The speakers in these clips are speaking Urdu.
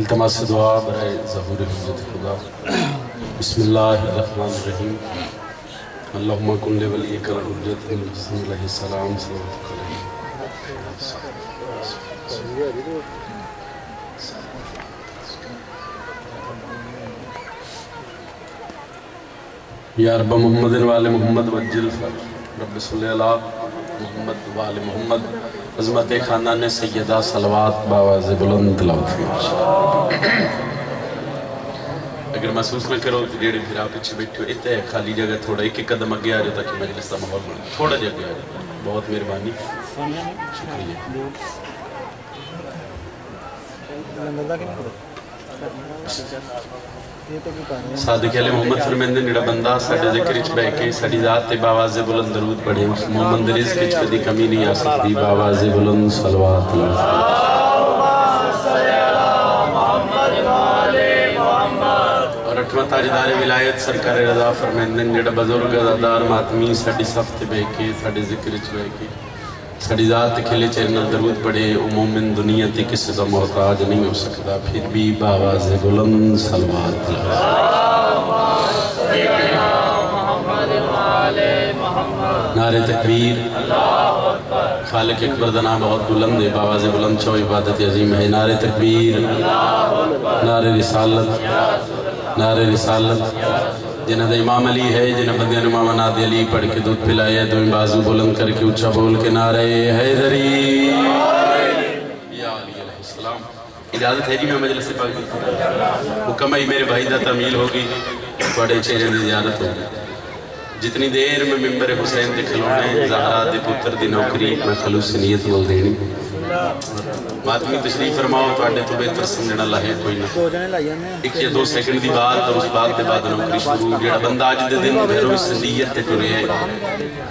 التماس دعا برای ظهور حضرت خدا. بسم الله الرحمن الرحیم اللهم كن لوليك حضرت المحسن عليه السلام صلوات عليه یا رب محمد والے محمد وجل رب صلی اللہ محمد وآل محمد. عظمت خاندان سیدہ صلوات باواز بلند تلاوت فرمائش اگر محسوس نہ کرو تو جیڑے پھر آپ پیچھے بیٹھے ہو اتنے خالی جگہ تھوڑا ایک ایک قدم اگے آ جاتا کہ مجلس کا ماحول بنے۔ تھوڑا جگہ آ جاتا بہت مہربانی۔ شکریہ۔ صادق علیہ محمد فرمیندے نڑا بندہ ساڑھے ذکر اچ بے کے ساڑھی ذات تے باواز بلند درود پڑھے۔ محمد رزق اچ کدی کمی نہیں آ سکتی۔ باواز بلند صلوات اللہ اور اٹھوہ تاجدار ولایت سرکار رضا فرمیندے نڑا بزرگ ازادار ماتمی ساڑھی صفت بے کے ساڑھے ذکر اچ بے کے۔ ساڑھی ذات کھلے چینل درود پڑے عموماً دنیا تے کسی کا محتاج نہیں ہو سکتا، پھر بھی باواز بلند صلوات نعرہ تکبیر، خالق اکبر دنا بہت بلند ہے باواز بلند چو عبادت عظیم ہے۔ نعرہ تکبیر، نعرہ رسالت نعرہ رسالت۔ جنہ دا امام علی ہے جنہ بندیان امام ناد علی پڑھ کے دودھ پلائے دو بازو بلند کر کے اچھا بول کے نعرہ حیدری۔ یا علی علیہ السلام۔ اجازت ہے جی میں مجلس سے پاک دیتا حکم ہے میرے بھائی دا تعمیل ہوگی بڑے چہرے دی زیارت ہوگی۔ جتنی دیر میں ممبر حسین دے کھلونے زہرہ دے پتر دی نوکری، میں خلوص نیت بول دینی۔ ماتمی تشریف فرماؤ تو آڈے تو بہتر سمجھنا اللہ ہے کوئی نہ ایک یا دو سیکنڈ دی بات اور اس بات دے بعد نوکری شروع جڑا بندہ آج دے دن بھیرو اس نیت تے کرے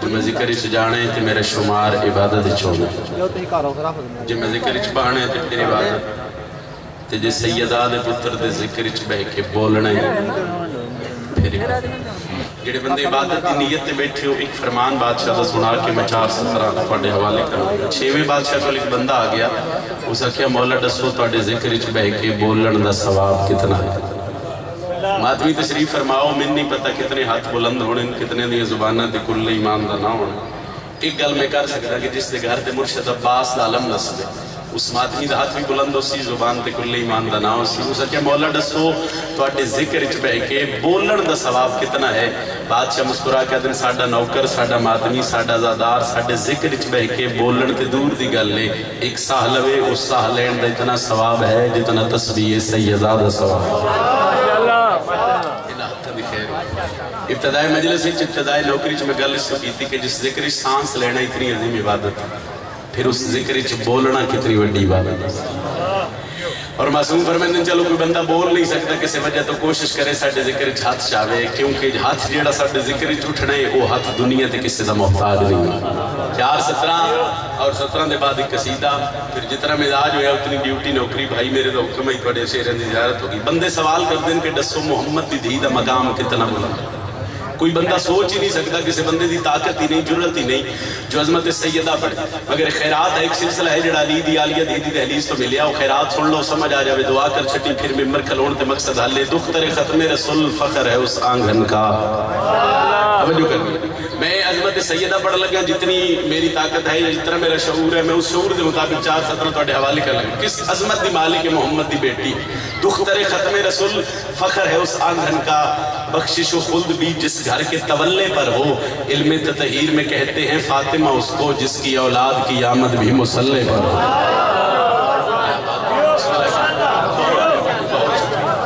جو میں ذکر اچھ جانے تے میرے شمار عبادت چھوڑنے جو میں ذکر اچھ پانے تے پھر عبادت تے جے سیدہ دے پتر دے ذکر اچھ بہ کے بولنے پھر عبادت جڑے بندے عبادت دی نیت تے بیٹھے ہو، ایک فرمان بادشاہ دا سنا کے میں چار سترہ پڑھے حوالے کروں چھویں بادشاہ کو ایک بندہ آ گیا اس کیا مولا ڈسو تواڈے ذکر وچ بہ کے بولن دا ثواب کتنا ہے۔ ماتمی تشریف فرماؤ من نہیں پتہ کتنے ہاتھ بلند ہونے کتنے دی زبانہ تے کل ایمان دا نہ ہونا ایک گل میں کر سکتا کہ جس دے گھر تے مرشد عباس دا لالم نسبے اس ماتمی دا ہاتھ بھی بلند ہو سی، زبان تے کل ایمان دا نہ ہو سی۔ اس کیا مولا ڈسو تو آٹے ذکر اچ بہ کے بولن دا ثواب کتنا ہے؟ بادشاہ مسکرا کے دن ساڑا نوکر ساڑا ماتمی ساڑا زادار ساڑے ذکر اچ بہ کے بولن تے دور دی گل لے ایک ساہ لوے، اس ساہ لین دا اتنا ثواب ہے جتنا تسبیح سیدہ دا ثواب ابتدائی مجلس اچ ابتدائی نوکری اچ میں گل اس کی تھی کہ جس ذکر اچ سانس لینا اتنی عظیم عبادت ہے۔ پھر اس ذکر اچ بولنا کتنی وڈی عبادت ہے۔ اور معصوم فرمیندن چلو کوئی بندہ بول نہیں سکتا، کسی وجہ تو کوشش کرے ساڑھے ذکر اچ ہاتھ چاہوے کیونکہ ہاتھ جیڑا ساڑھے ذکر اچ اٹھنا ہے، وہ ہاتھ دنیا تے کسی دا محتاج نہیں چار سترہ اور سترہ دے بعد ایک قصیدہ، پھر جتنا مزاج ہویا، اتنی ڈیوٹی نوکری بھائی میرے تو حکم ہی تھوڑے شیرن دی زیارت ہوگی۔ بندے سوال کر دیں کہ ڈسو محمد دی دھی دا مقام کتنا بلند کوئی بندہ سوچ ہی نہیں سکتا کسی بندے دی طاقت ہی نہیں جرت ہی نہیں، جو عظمت سیدہ پڑھے مگر خیرات ہے ایک سلسلہ ہے جڑا علی دی آلیہ دی دی دہلیز تو ملیا۔ وہ خیرات سن لو، سمجھ آ جاوے۔ دعا کر چھٹی، پھر ممبر کھلون تے مقصد حلے۔ دختر ختم رسول فخر ہے اس آنگھن کا۔ توجہ کرنی میں عظمت سیدہ پڑھ لگا جتنی میری طاقت ہے یا جتنا میرا شعور ہے، میں اس شعور دے مطابق چار سترہ توڑے حوالے کر لگا۔ کس عظمت دی مالک محمد دی بیٹی؟ دختر ختم رسول، فخر ہے اس آنگھن کا۔ بخشش و خلد بھی جس گھر کے تولے پر ہو۔ علم تطہیر میں کہتے ہیں، فاطمہ اس کو جس کی اولاد کی آمد بھی مسلح پر ہو۔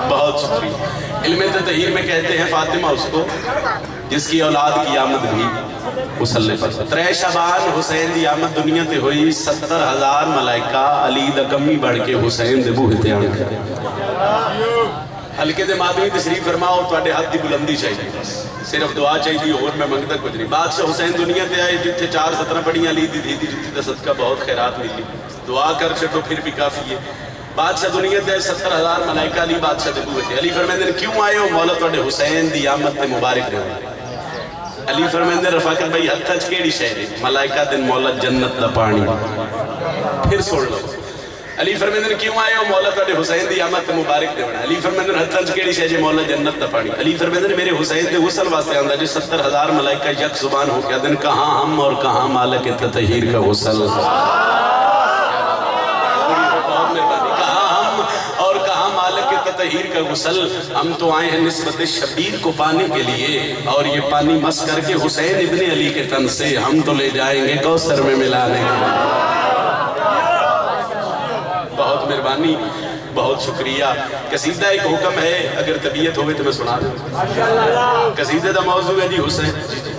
بہت شکریہ۔ علم تطہیر میں کہتے ہیں، فاطمہ اس کو جس کی اولاد کی آمد بھی مسلح پر۔ ہو ترہ شبان حسین دی آمد دنیا تے ہوئی، ستر ہزار ملائکہ علی دا کمی بڑھ کے حسین دے بوہتے آن کرے ہلکے دے مادمی تشریف فرماؤ تو آڈے حد دی بلندی چاہیے۔ صرف دعا چاہیے، اور میں منگتا کچھ نہیں۔ بادشاہ حسین دنیا تے آئے، جتھے چار سترہ پڑیاں لی دی دی دی، جتھے دا صدقہ بہت خیرات ملی۔ دعا کر چھٹو پھر بھی کافی ہے۔ بادشاہ دنیا تے ستر ہزار ملائکہ علی بادشاہ دے بوئے تھے علی فرمیندر کیوں آئے ہو؟ مولا تو آڈے حسین دی آمد تے مبارک رہے علی فرمیندر رفاقت بھائی اتج کیڑی شہر ملائکہ دن مولا جنت دا پانی۔ پھر سوڑ لو۔ علی فرمیندن کیوں آئے ہو؟ مولا تاڑے حسین دی آمد مبارک دے بڑا علی فرمیندن حتن چکیڑی شہجے مولا جنت دا پانی۔ علی فرمیندن میرے حسین دے غسل واسطے آندہ جو ستر ہزار ملائکہ یک زبان ہو کیا دن کہاں ہم اور کہاں مالک تطہیر کا غسل کہاں ہم اور کہاں مالک کا غسل، ہم تو آئے ہیں نسبت شبیر کو پانے کے لیے، اور یہ پانی مس کر کے حسین ابن علی کے تن سے ہم تو لے جائیں گے کوسر میں ملانے بہت مہربانی، بہت شکریہ۔ قصیدہ ایک حکم ہے، اگر طبیعت ہوئے تو میں سنا دوں۔ قصیدہ دا موضوع ہے جی حسین۔ جی جی۔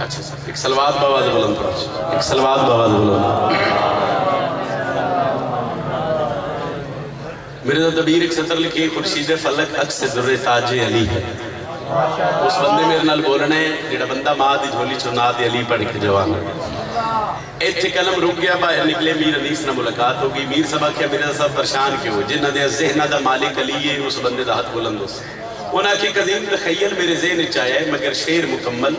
اچھا ایک سلوات باواز بلند ایک سلوات باواز بلند میرے دبیر ایک سطر لکھی خورشید فلک اکس در تاج علی ہے اس بندے میرے نال بولنے جڑا بندہ ماں دی جھولی چنا دی علی پڑھ کے جوان ایتھے کلم رک گیا باہر نکلے میر انیس نہ ملاقات ہوگی۔ میر سبا کیا میرے صاحب پرشان کیوں؟ جنہ دے ذہنہ دا مالک علی ہے، اس بندے دا ہاتھ بلند اس انہاں کی قدیم تخیل میرے ذہن چاہے مگر شیر مکمل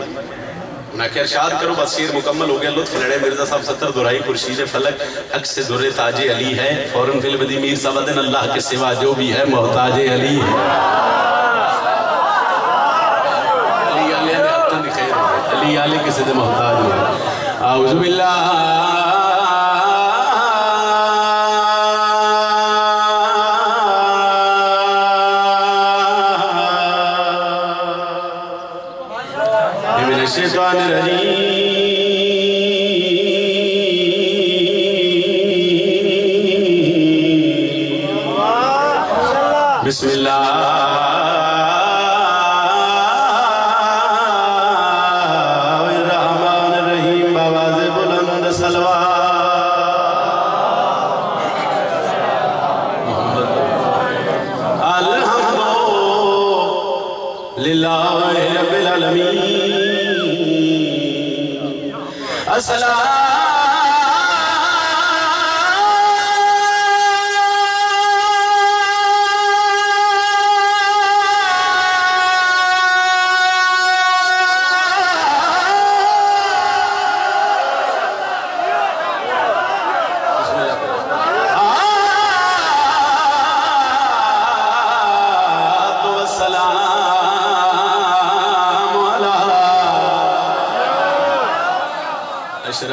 انہاں کہ ارشاد کرو بس مکمل ہو گیا لطف لڑے مرزا صاحب ستر درائی خورشید فلک اکس در تاج علی ہے فوراں فی البدی میر صاحب دن اللہ کے سوا جو بھی ہے محتاج علی ہے علی علی نے حتن خیر ہو علی علی کسی دے محتاج ہو اعوذ باللہ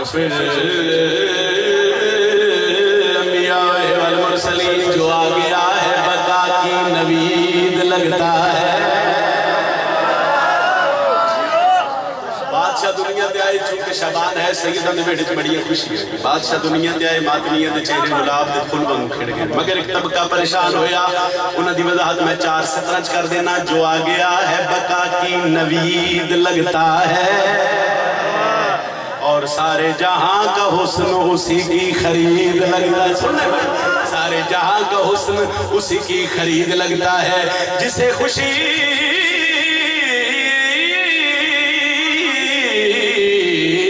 اشرف والمرسلین جو آ گیا ہے بقا کی نوید لگتا ہے۔ بادشاہ دنیا تے آئے، چونکہ شبان ہے، سیدہ نے بیٹے بڑی خوشی ہے بادشاہ دنیا تے آئے ماتنیہ دے چہرے گلاب دے پھول بنگ کھڑ گئے۔ مگر ایک طبقہ پریشان ہویا، انہاں دی وضاحت میں چار سترنج کر دینا، جو آ گیا ہے بقا کی نوید لگتا ہے۔ سارے جہاں کا حسن اسی کی خرید لگتا ہے۔ سارے جہاں کا حسن اسی کی خرید لگتا ہے۔ جسے خوشی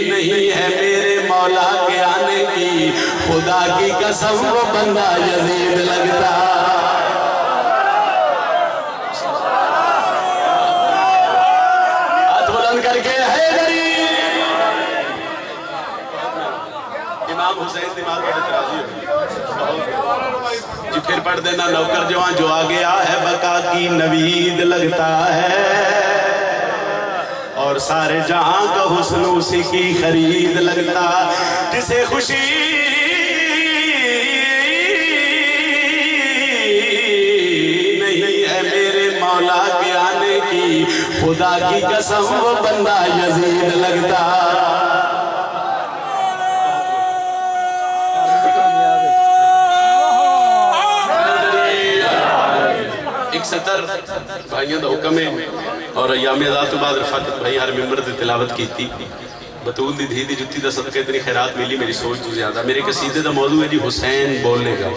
نہیں ہے میرے مولا کے آنے کی، خدا کی قسم وہ بندہ یزید لگتا ہاتھ پھر پڑھ دینا نوکر جوان جو آ گیا ہے، بقا کی نوید لگتا ہے۔ اور سارے جہاں کا حسن اسی کی خرید لگتا جسے خوشی نہیں ہے میرے مولا کے آنے کی، خدا کی قسم وہ بندہ یزید لگتا بھائیوں دا حکم ہے اور ایام ذات بعد رفاقت بھائی ہر ممبر دی تلاوت کی تھی بطول دی دھی دی جتی دا صدقہ اتنی خیرات ملی، میری سوچ تو زیادہ۔ میرے قصیدے دا موضوع ہے جی حسین بولنے کا۔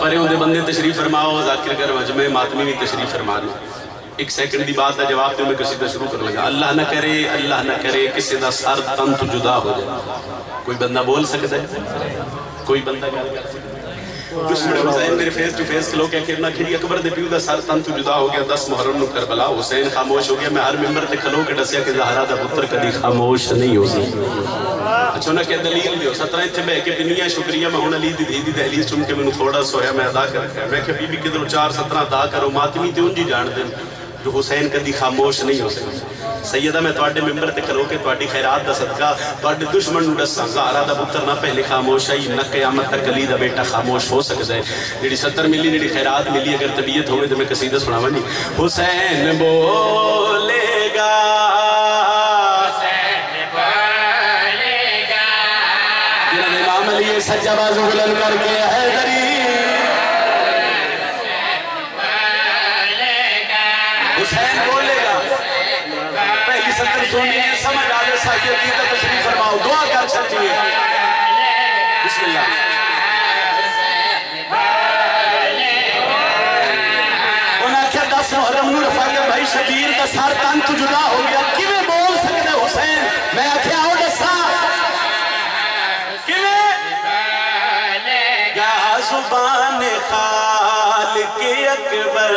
پرے ہوں دے بندے تشریف فرماؤ، ذاکر کر مجمع ماتمی بھی تشریف فرما ایک سیکنڈ دی بات دا جواب تو میں قصیدہ شروع کر لگا۔ اللہ نہ کرے، اللہ نہ کرے کسی دا سر تن تو جدا ہو جائے۔ کوئی بندہ بول سکتا ہے؟ کوئی بندہ گل کر سکتا ہے؟ جس دشمن حسین میرے فیس ٹو فیس کے لوگ کہہ کھڑی اکبر دے پیو دا سر تن تو جدا ہو گیا، دس محرم نو کربلا حسین خاموش ہو گیا۔ میں ہر ممبر تے کھلو کے ڈسیا کہ زہرا دا پتر کدی خاموش نہیں ہو سکتا۔ اچھا، پوچھو نا کہ دلیل دیو سترہ اتھے بے کے بنیا شکریہ، میں ہوں علی دی دی دی دہلیز چون کے میں تھوڑا سویا میں ادا کر میں کہ بی بی، کدھر چار سترہ ادا کرو، ماتمی تے ان جی جان دیں جو حسین کدی خاموش نہیں ہو سکتے سیدہ میں توڑے ممبر تے کھلو کے توڑی خیرات دا صدقہ توڑے دشمن نو دساں زہرا دا پتر نہ پہلے خاموش ہے نہ قیامت تک علی دا بیٹا خاموش ہو سکتا ہے۔ جڑی ستر ملی جڑی خیرات ملی اگر طبیعت ہوئے تو میں قصیدہ سناوا نہیں حسین بولے گا۔ جنہاں امام علی سجا بازو بلند کر کے تن ہو گیا۔ کیویں بول سکتے حسین؟ میں آکھیا، آؤ دسا کیویں؟ یا زبان خالق اکبر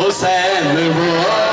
حسین وہ۔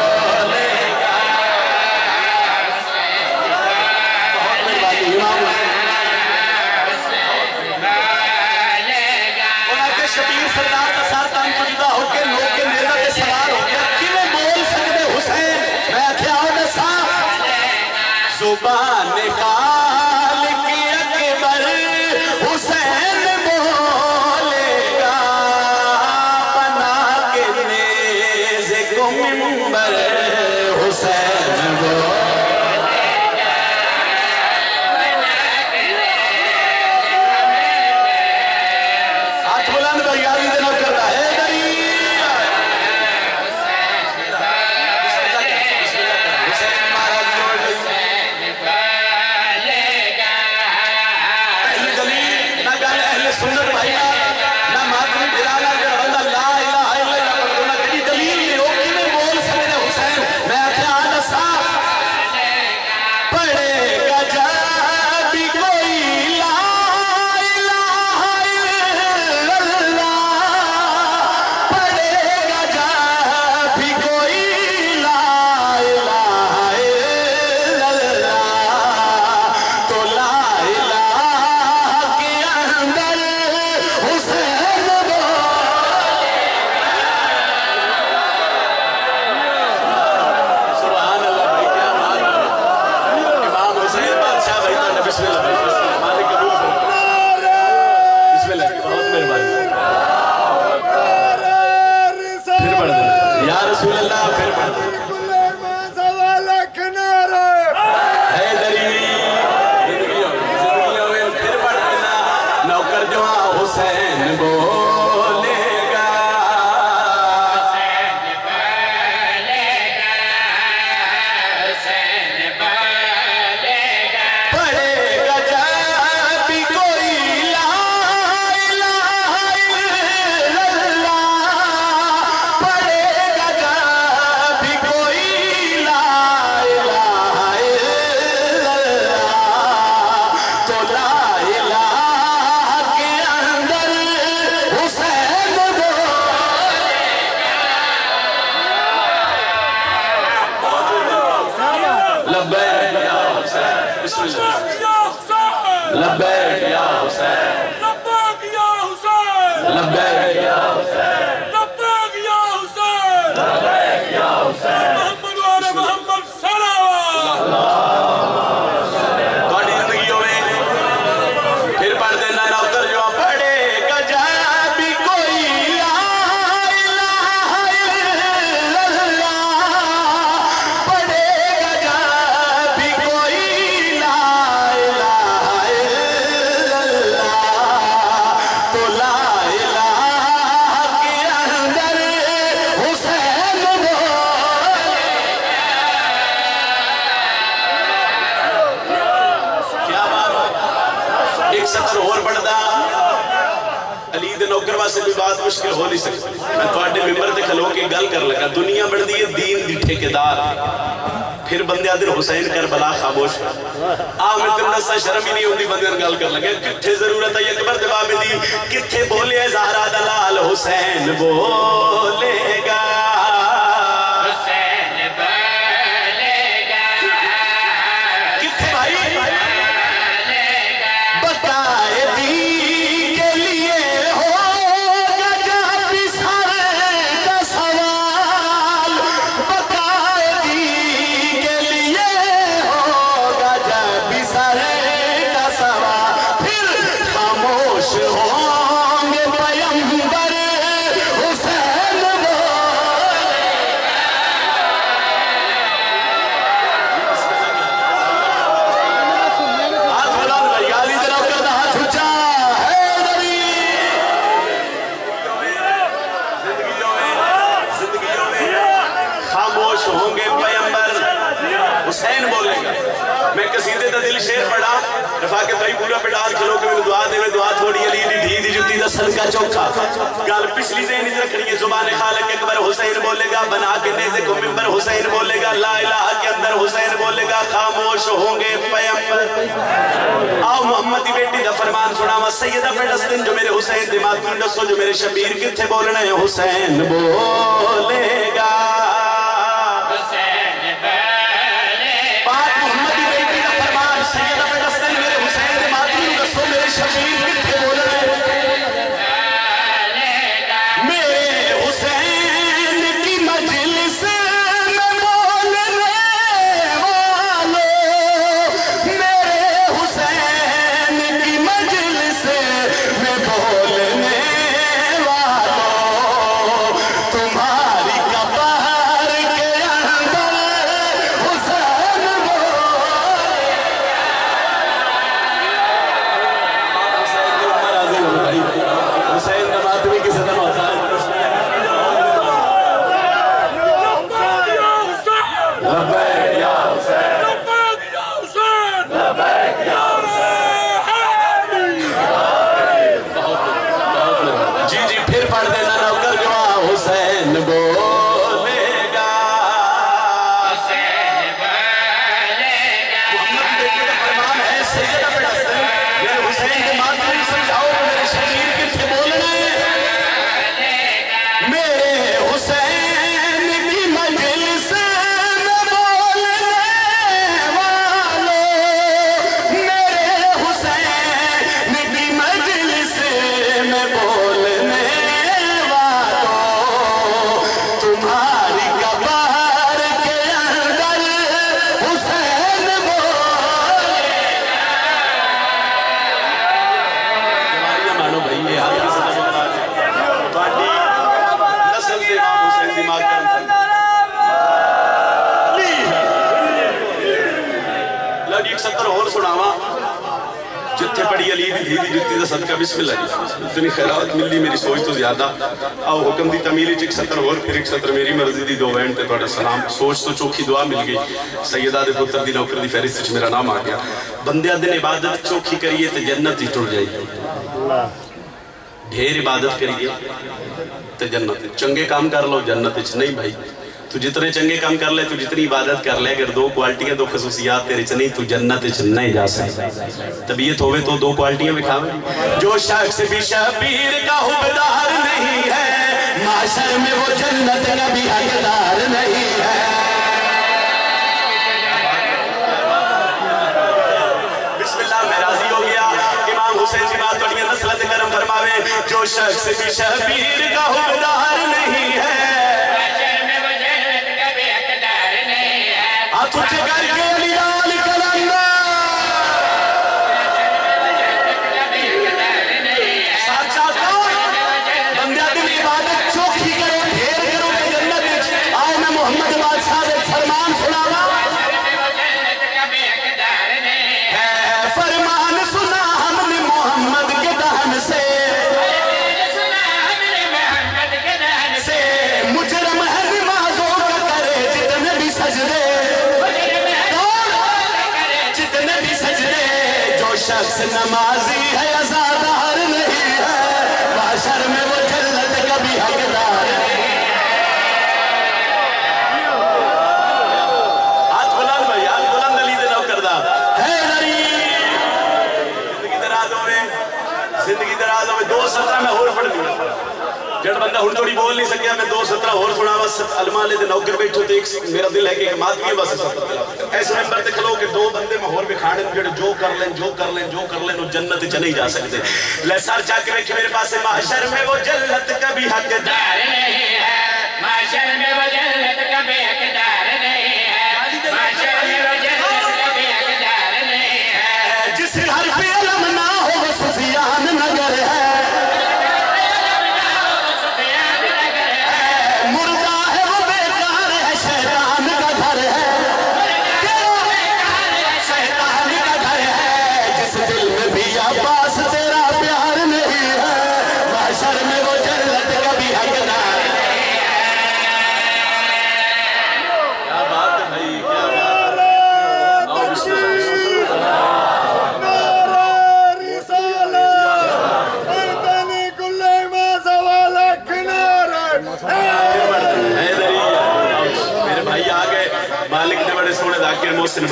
شرم ہی نہیں ہوندی بندے گل کر لگے کتھے ضرورت ہے اکبر دے بابے دی؟ کتھے بولے زہرا دلال حسین بولے گا؟ شبیر کتھے بولنے حسین بولے گا۔ جتی دا صدقہ بسم اللہ اتنی خیرات ملی میری سوچ تو زیادہ آو حکم دی تمیلی چ ایک ستر اور پھر ایک ستر میری مرضی دی دو وینٹ تے تواڈا سلام سوچ تو چوکھی دعا مل گئی سیدہ دے پتر دی نوکر دی فہرست وچ میرا نام آ گیا بندے دن عبادت چوکھی کریے تے جنت ہی ٹر جائے ڈھیر عبادت کریے تے جنت چنگے کام کر لو جنت وچ نہیں بھائی تو جتنے چنگے کام کر لے تو جتنی عبادت کر لے اگر دو کوالٹیاں دو خصوصیات تیرے چ نہیں تو جنت وچ نہیں جا سکتا طبیعت ہوئے تو دو کوالٹیاں بکھاوے جو شخص بھی شبیر کا حبدار نہیں ہے معاشر میں وہ جنت کا بھی حقدار نہیں ہے بسم اللہ میں راضی ہو گیا امام حسین جی بات بڑی نسلت کرم فرماوے جو شخص بھی شبیر کا حبدار نہیں ہے کچھ اٹھے کر کے علی کلندر جو شخص بندہ ہن تھوڑی بول نہیں سکیا میں دو سترہ اور سنا بس علماء دے نوکر بیٹھو تے میرا دل ہے کہ ایک مات کی بس ایسے ممبر تے کھلو کہ دو بندے میں اور بھی کھاڑے جڑے جو کر لیں جو کر لیں جو کر لیں وہ جنت چ نہیں جا سکتے لے سر چاہ کے بیٹھے میرے پاس محشر میں وہ جنت کبھی حقدار نہیں ہے محشر میں وہ جنت کبھی حقدار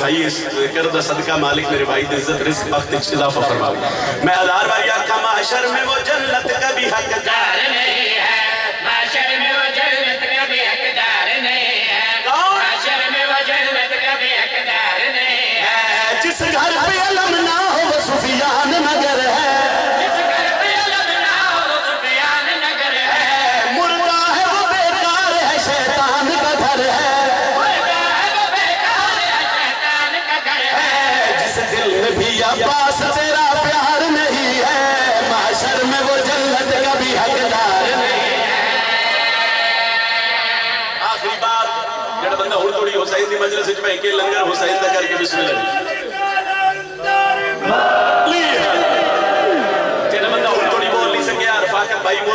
محسن بھائی، اس کردہ صدقہ مالک میرے بھائی عزت، رزق بخت اضافہ فرماؤ میں ہزار بار یا کا معاشر میں وہ جنت کا بھی حق جائے۔ وچ میں کے لنگر حسین دا کر کے بسم اللہ۔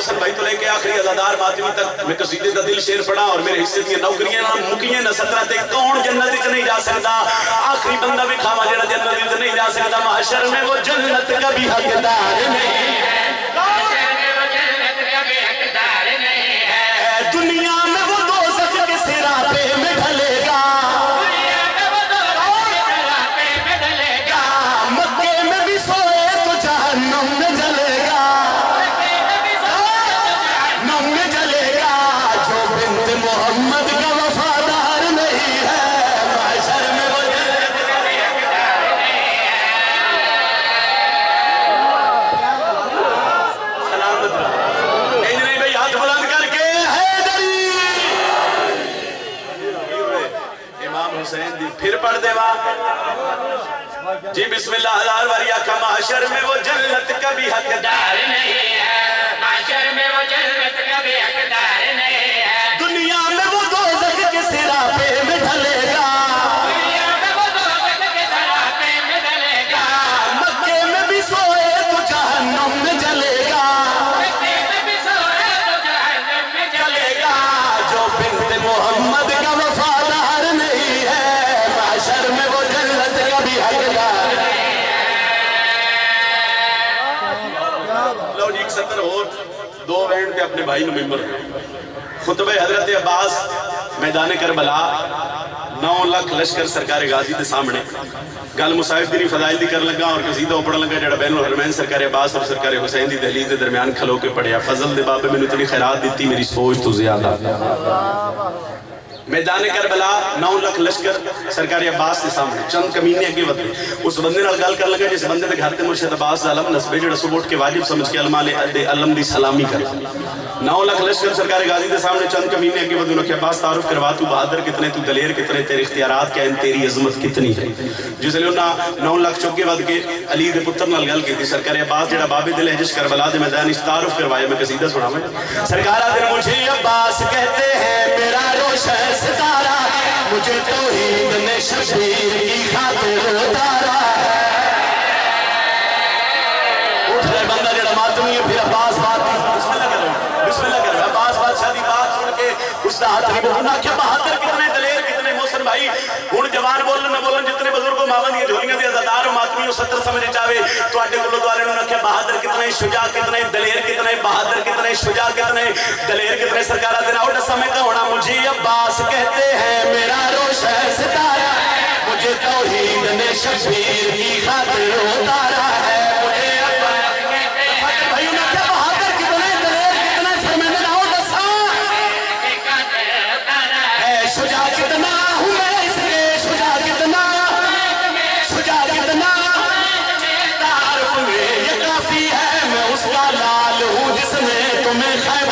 رفاقت بھائی تو لے کے آخری ازادار ماتمی تک میں قصیدے دا دل شیر پڑھا اور میرے حصے دی نوکریاں نہ مکیاں نہ سترہ تے کون جنت وچ نہیں جا سکتا؟ آخری بندہ بھی کھاوا جڑا جنت وچ نہیں جا سکتا، محشر میں وہ جنت کا بھی حقدار نہیں ہے۔ جی بسم اللہ ہزار بار یا کا معاشر میں وہ جنت کبھی حقدار نہیں ہے۔ اپنے بھائی نو خطبہ حضرت عباس، میدان کربلا، نو لاکھ لشکر سرکار غازی دے سامنے۔ گل مصائف دی فضائل دی کر لگا اور قصیدہ اوپڑ لگا جڑا بین الحرمین سرکار عباس اور سرکار حسین دی دہلیز دے درمیان کھلو کے پڑیا فضل دے بابے میں نے اتنی خیرات دیتی، میری سوچ تو زیادہ۔ میدان کربلا نو لکھ لشکر سرکار عباس دے سامنے، چند کمینے اگے ودے اس بندے نال گل کر لگا جس بندے دے گھر تے مرشد عباس دا علم نسبے جڑا صبح اٹھ کے واجب سمجھ کے علماء دے علم دی سلامی کر نو لکھ لشکر سرکار غازی دے سامنے، چند کمینے اگے ودے انہوں کہ عباس، تعارف کروا تو بہادر کتنے، تو دلیر کتنے، تیرے اختیارات کیا ہیں، تیری عظمت کتنی ہے؟ جس لیے انہوں نو لکھ چوکے ود کے علی دے پتر نال گل کی تھی سرکار عباس، جڑا بابے دل ہے، جس کربلا دے میدان اس تعارف کروایا میں قصیدہ سنا میں سرکارہ دن مجھے عباس کہتے ہیں، میرا روشن ستارہ مجھے توحید نے شبیر کی خاطر اتارا۔ اٹھ رہے بندہ جڑا ماتمی ہے، پھر عباس بات۔ بسم اللہ کرو بسم اللہ کرو عباس بادشاہ دی بات سن کے اس نے ہاتھ نہیں بولنا کہ بہادر کتنے دلیر، کتنے محسن بھائی۔ زبان بولن نہ بولن جتنے بزرگوں ماون دی جھولیاں دے عزادار ماتمی او 70 سمجھ تو تواڈے گلو دوارے نے رکھے بہادر کتنے شجاع کتنے دلیر کتنے بہادر کتنے شجاع کتنے دلیر کتنے سرکارہ دینا اوٹا سمیں کا ہونا مجھے عباس کہتے ہیں میرا روش ہے ستارہ مجھے توحید نے شبیر کی خاطر اتارا ہے نے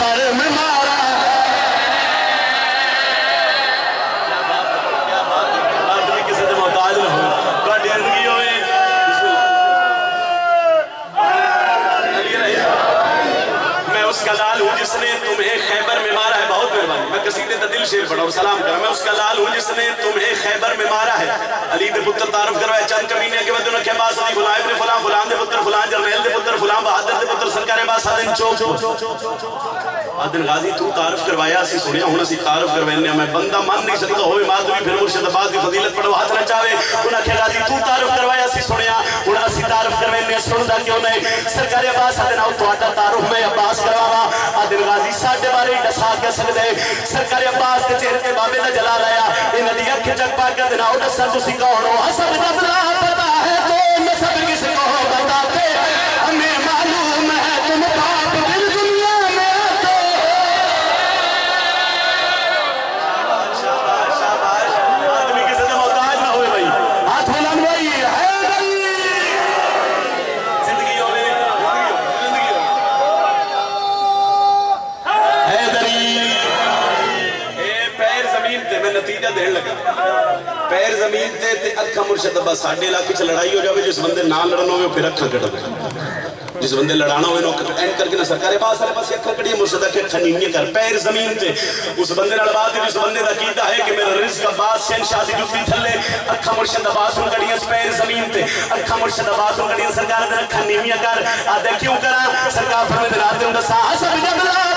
قصیدے شیر پڑھا سلام کرا میں اس کا لال ہوں جس نے تمہیں خیبر میں مارا ہے۔ علی دے پتر تعارف کروایا، چند کمینے کے بعد انہوں کے باس علی فلاں، ابن فلاں فلاں دے پتر، فلاں جرنیل دے پتر، فلاں بہادر دے پتر، سرکار باس آدن چوک عادل غازی، تو تعرف کروایا، اسی سنیا ہن سی تعرف کروینے میں بندہ مان نہیں سکتا، ہوئے ماضی پھر مرشد عباس دی فضیلت پڑھو ہاتھ نہ چاہے انہاں کہ غازی، تو تعرف کروایا، اسی سنیا۔ ہن سی تعرف کروینے سنو دا کیوں نہیں؟ سرکار عباس دے تو آٹا تعرف میں عباس کروایا عادل غازی، ساڈے بارے ڈسا کے سکتے سرکار عباس کے چہرے کے بابے دا جلال آیا۔ انہا دی اکھ چک پا کے دے نال دسا، تسی کون حسب بدلا دین لگا۔ پیر زمین تے تے اکھا مرشد ابا ساڑھے علاقے چھ لڑائی ہو جاوے، جس بندے نہ لڑنا ہوئے پھر اکھا کٹ ہوئے جس بندے لڑانا ہوئے نو اینڈ کر کے نہ سرکارے پاس، سارے پاس اکھا کٹی مرشد اکھے خنینی کر۔ پیر زمین تے اس بندے نہ لڑا دے جس بندے دا کیتا ہے کہ میرا رزق عباس شہن شادی جتی تھلے۔ اکھا مرشد ابا سن کڑیاں پیر زمین تے۔ اکھا مرشد ابا سن کڑیاں سرکار دے خنینی کر۔ آدھے کیوں کرا سرکار فرمے دے رات دے ہوں دسا حسب جبلہ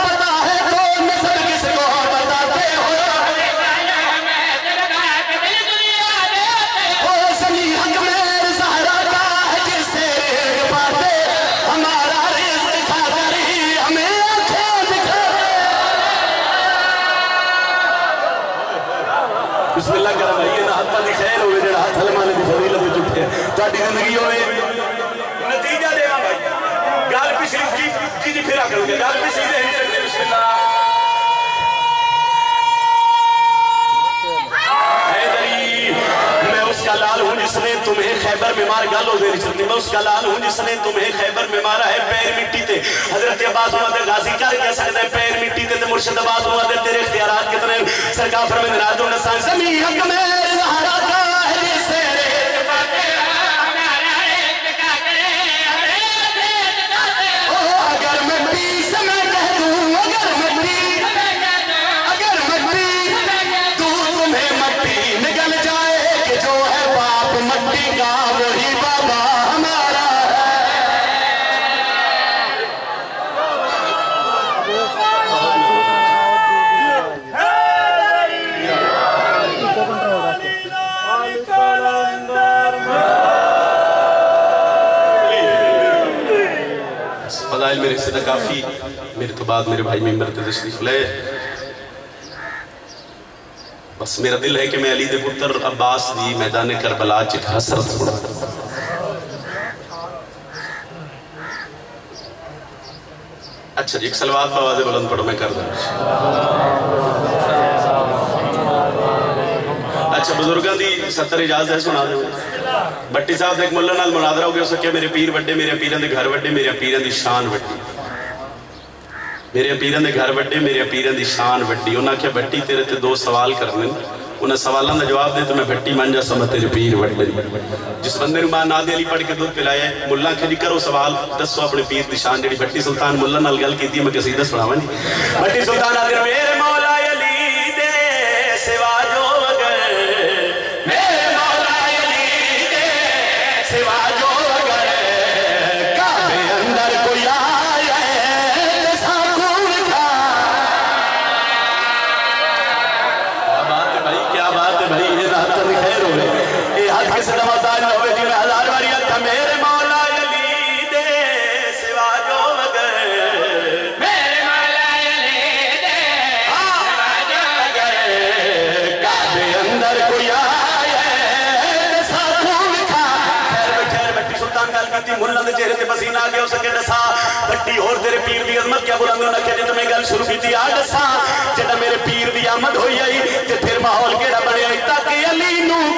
مار گالو دے رچتے میں اس کا لال ہوں جس نے تمہیں خیبر میں مارا ہے، پیر مٹی تے۔ حضرت عباس ہوا دے غازی کیا کہہ سکتا ہے، پیر مٹی تے تے مرشد عباس ہوا دے تیرے اختیارات کتنے سرکار فرمائے ناظر نسان، زمین حق میں زہرہ کا۔ بعد میرے بھائی ممبر پہ تشریف لے۔ بس میرا دل ہے کہ میں علی دے پتر عباس دی میدان کربلا چٹ حسرت پڑا اچھا جی ایک سلوات بواز بلند پڑھو، میں کر دوں۔ اچھا بزرگاں دی ستر اجاز ہے، سنا دوں۔ بٹی صاحب دیکھ ملنال مناظرہ ہو گیا سکیا میرے پیر بڑے میرے پیران دے گھر بڑے میرے پیران دی شان بڑے میرے اپیرن دے گھر وڈے، میرے اپیرن دی شان وڈی۔ انہاں کہ بھٹی تیرے تے دو سوال کرنے انہاں سوالاں دا جواب دے تو میں بھٹی مان جا سمجھ تیرے پیر وڈے۔ جس بندے نے ماں نادی علی پڑھ کے دودھ پلایا ہے ملہ کہ جی کرو سوال، دسو اپنے پیر دی شان جڑی بھٹی سلطان ملہ نال گل کیتی، میں کسی دس پڑھاواں جی بھٹی سلطان آدر میں گل شروع کی تھی آج جدہ میرے پیر دی آمد ہوئی آئی، تے پھر ماحول کیڑا بڑے آئی، تاکہ علی نو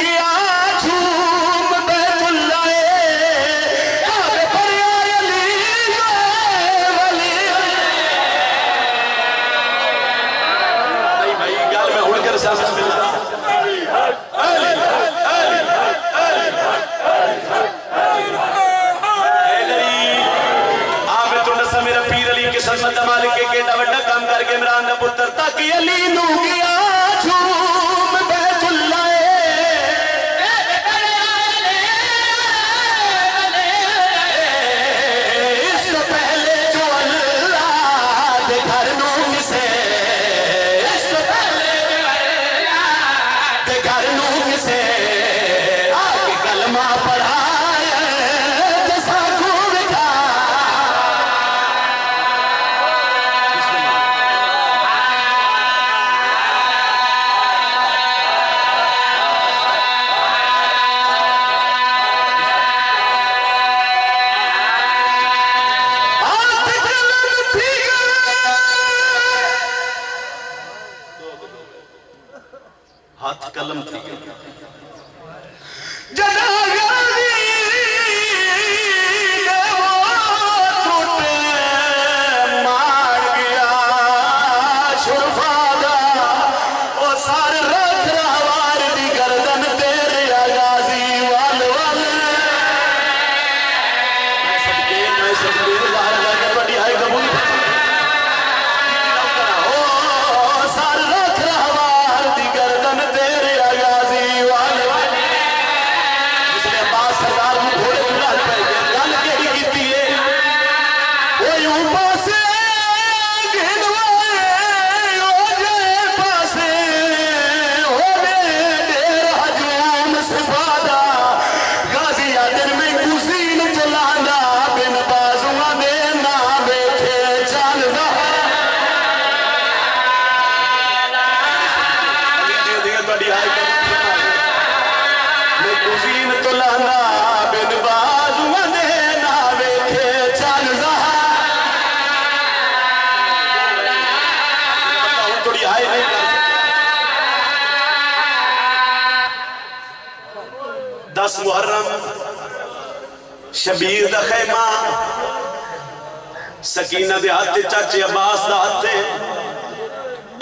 سکینہ دے ہاتھ چاچے عباس دا ہاتھ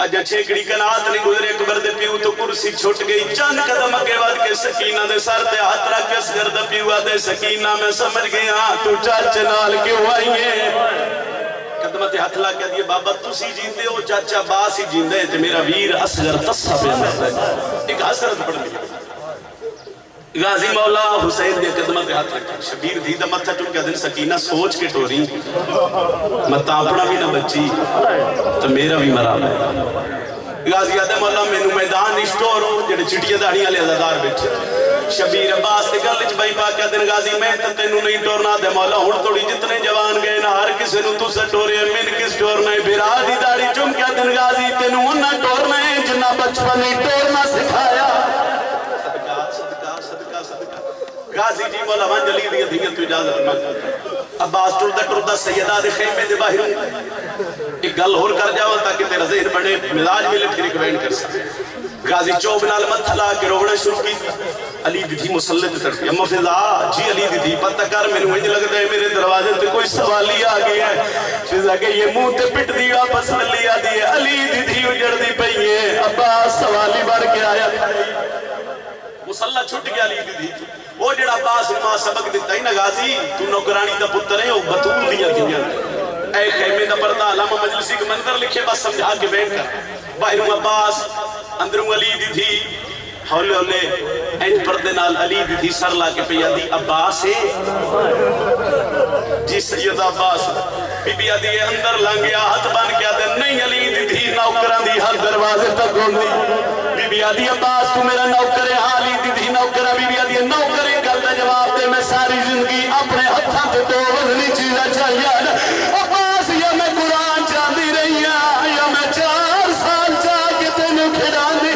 اجا چھیکڑی کنات نہیں گزرے اکبر دے پیو تو کرسی چھوٹ گئی۔ چند قدم اگے واد کے سکینہ دے سر دے ہاتھ رکھ کے اسگر دے پیو دے سکینہ میں سمجھ گیا ہاں تو چاچے نال کیوں آئیے قدمت ہاتھ لا کے دیئے، بابا تسی جیندے ہو چاچا باس ہی جیندے تے میرا ویر اسگر تصہ پہ اندر ایک حسرت پڑھ گئی۔ غازی مولا حسین دے قدمت ہاتھ رکھا شبیر دی دا متھا ٹکیا دن سکینہ سوچ کے ٹوری متا اپنا بھی نہ بچی تو میرا بھی مرا ہے غازی آدھے مولا مینو میدان نشتور ہو، جڑے چٹیاں داڑیاں لے ازادار بیٹھے۔ شبیر عباس تے گل وچ بھائی پاکیا دن غازی، میں تے تینوں نہیں ٹورنا۔ دے مولا ہن تھوڑی جتنے جوان گئے نا، ہر کسے نو تو سے من کس ٹورنا ہے بھرا دی داڑھی چم دن غازی تینوں نہ ٹورنا ہے جنہ بچپن ہی ٹورنا سکھایا۔ غازی جی مولا وان جلی دی دھیاں تو اجازت مانگ عباس ٹردہ ٹردہ سیدہ دے خیمے دے باہر۔ ایک گل ہور کر جاؤ تاکہ تیرا ذہن بڑے مزاج ملے پھر ایک بینڈ کر سکے غازی چوب نال متھا لا کے روڑا شروع کی۔ علی دی تھی مسلط تڑپی اما فضا جی علی دی تھی پتہ کر میں نے لگتا ہے میرے دروازے تے کوئی سوالی آ گیا ہے۔ فضا کہ یہ منہ تے پٹ دی واپس ملی آ دی ہے۔ علی دی تھی اجڑ دی پئی ہے۔ عباس سوالی بڑھ کے آیا۔ مسلح چھٹ گیا علی دی وہ جڑا عباس ماں سبق دیتا ہی نا، غازی، تو نوکرانی دا پتر ہے، وہ بطول دیا دیا اے خیمے دا پردہ علامہ مجلسی کے منظر لکھے، بس سمجھا کے بیٹھ کر۔ باہروں عباس اندروں علی دی تھی، ہولے ہولے این پردے نال علی دی تھی، سر لا کے پیا دی عباس ہے۔ جی سید عباس، بی بی آدھی اندر لانگیا ہاتھ بان کیا دے نہیں علی دی تھی۔ نوکران دی ہر دروازے تک گوندی بی بی آدھی عباس تو میرا نوکر ہے علی دی تھی نوکرہ بی بی آدھی نوکر ہے گل دا جواب دے میں ساری زندگی اپنے ہتھاں تے دو وزنی چیزیں چاہیے عباس یا میں قرآن چاہتی رہی ہاں یا میں چار سال چاہ کے تینوں کھڑان دی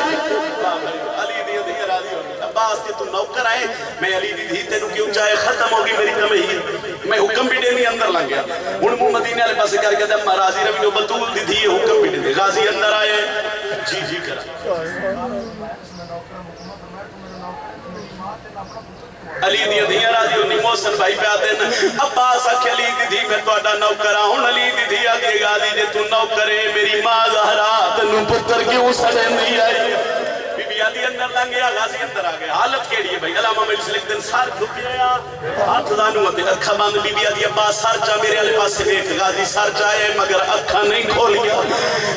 علی دی دی راضی ہوگی عباس کے تو نوکر آئے میں علی دی دی تینوں کیوں چاہے ختم ہوگی میری تمہیر میں حکم بھی دینے اندر لگ گیا۔ ان مو مدینہ علیہ پاسے کر کے دم راضی جی روی جو بطول دی دی حکم بھی دینے غازی اندر آئے۔ جی جی کرا۔ علی دی دی راضی ہونی موسن بھائی پہ آتے ہیں عباس آکھے، علی دی دی میں تو اڈا نوکرہ علی دی دی آگے غازی جے تو نوکرے میری ماں زہرا تنو پتر کیوں سڑے نہیں آئی بی اندر لنگ گیا غازی اندر آگئے حالت کیڑی ہے بھائی؟ علامہ میں اس لکھ دن سار دھک گیا ہاتھ دانو ہوتے اکھا باند بی بی آدھی عباس سار چاہ میرے علی پاس سے دیکھ، غازی سار چاہے مگر اکھا نہیں کھول گیا۔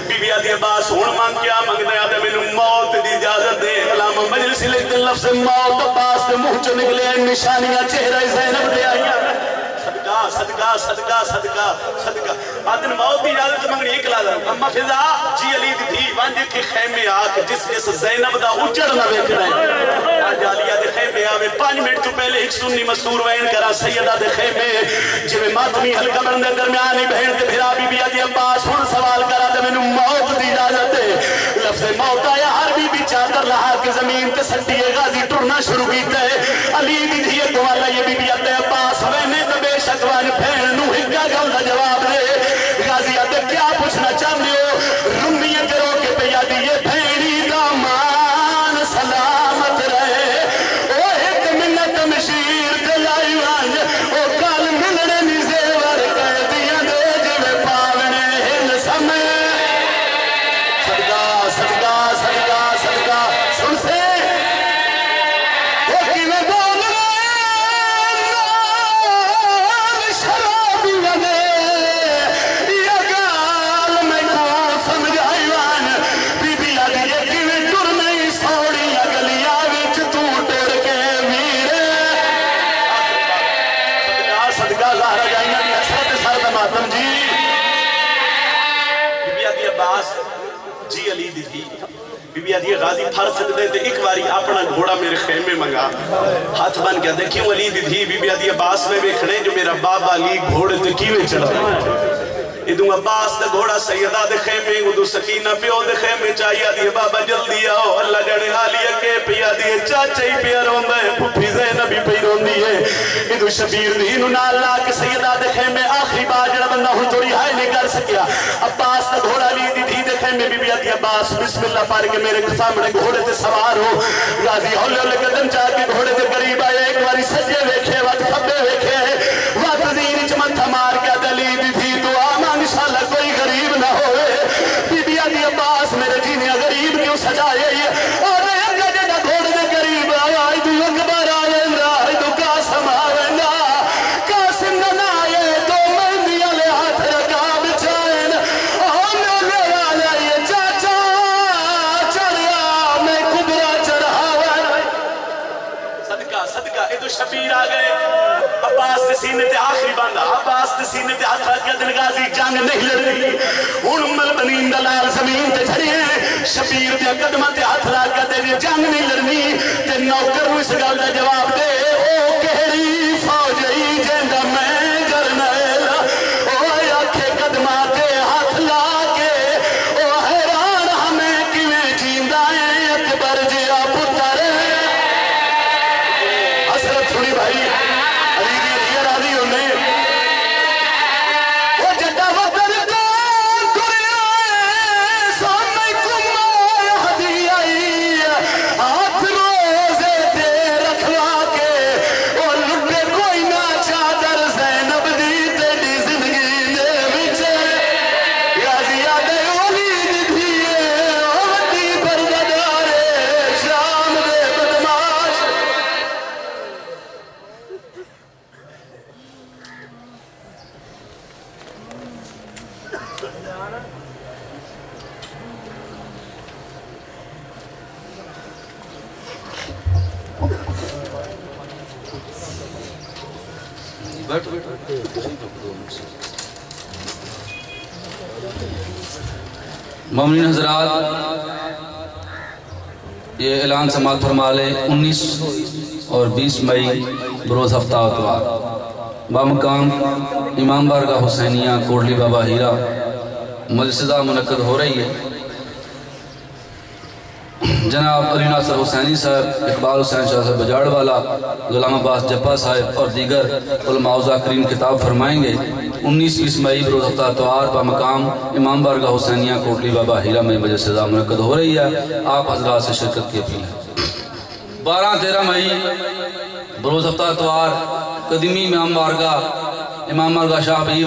بی بی آدھی عباس ہون مانگ کیا مانگ دیا دے میں موت دی اجازت دے۔ علامہ مجلس لکھ دن لفظ موت عباس سے منہ چو نکلے، نشانیاں چہرہ زینب دے آئیاں صدقہ صدقہ صدقہ صدقہ صدقہ۔ آدن موت دی اجازت منگنی ایک لازم اما فضا جی علی دی تھی وانج کی خیمے آکھ، جس اس زینب دا اچڑ نہ ویکھنا ہے۔ آج علیہ دے خیمے آوے، پانچ منٹ تو پہلے ایک سنی مستور وین کرا، سیدہ دے خیمے۔ جو ماتمی حلقہ بندے درمیانی بہن تے بھرا بی بی آدھی عباس ہن سوال کرا دے میں موت دی اجازت دے۔ لفظ موت آیا، ہر بی بی چادر لہا کے زمین تے سٹیے غازی ٹرنا شروع کیتا ہے۔ علی دی تھی ایک یہ بی بی آدھے عباس وینے تے بے شکوان پھین راضی بی پھر سکتے تھے ایک واری اپنا گھوڑا میرے خیمے منگا۔ ہاتھ بن گیا دیکھیں علی دی تھی بی بی آدھی عباس میں بیکھنے جو میرا بابا علی گھوڑے تے کیوے چڑھ ادو عباس دا گھوڑا سیدہ دے خیمے ادو سکینہ پیو دے خیمے چاہیے آدھی بابا جلدی آؤ۔ اللہ جڑے حالی اکے پی آدھی چاچا ہی پیا روندہ ہے پھوپھی زینبی پی روندی ہے۔ ادو شبیر دی انہوں نال لا کے سیدہ دے خیمے آخری بار جڑا بندہ ہوں توڑی ہائے نہیں کر سکیا۔ عباس دا گھوڑا لی دی تھی دے خیمے، بی بی عدی عباس بسم اللہ پار کے میرے سامنے گھوڑے تے سوار ہو۔ غازی ہولے ہولے قدم چاہ کے گھوڑے تے قریب آئے، ایک باری سجے ویکھے، وقت کھبے ویکھے۔ غازی جنگ نہیں لڑی ہن ام البنین دلال زمین تے جھڑی ہے۔ شبیر دے قدماں تے ہاتھ لا کے جنگ نہیں لڑنی۔ تے نوکر اس گل دا جواب دے۔ او کہڑی؟ مومنین حضرات، یہ اعلان سماعت فرما لے انیس اور بیس مئی بروز ہفتہ اتوار۔ بامقام امام بارگاہ حسینیہ کوڑلی بابا ہیرا مجسدہ منعقد ہو رہی ہے۔ جناب علی ناصر حسینی صاحب، اقبال حسین شاہ صاحب بجاڑ والا غلام عباس جپا صاحب اور دیگر علماء ذاکرین کتاب فرمائیں گے۔ انیس بیس مئی روز ہفتہ اتوار با مقام امام بارگاہ حسینیہ کوٹلی بابا ہیرا میں بجے سزا منعقد ہو رہی ہے۔ آپ حضرات سے شرکت کی اپیل ہے۔ بارہ تیرہ مئی بروز ہفتہ اتوار قدیمی امام بارگاہ امام بارگاہ شاہ بیر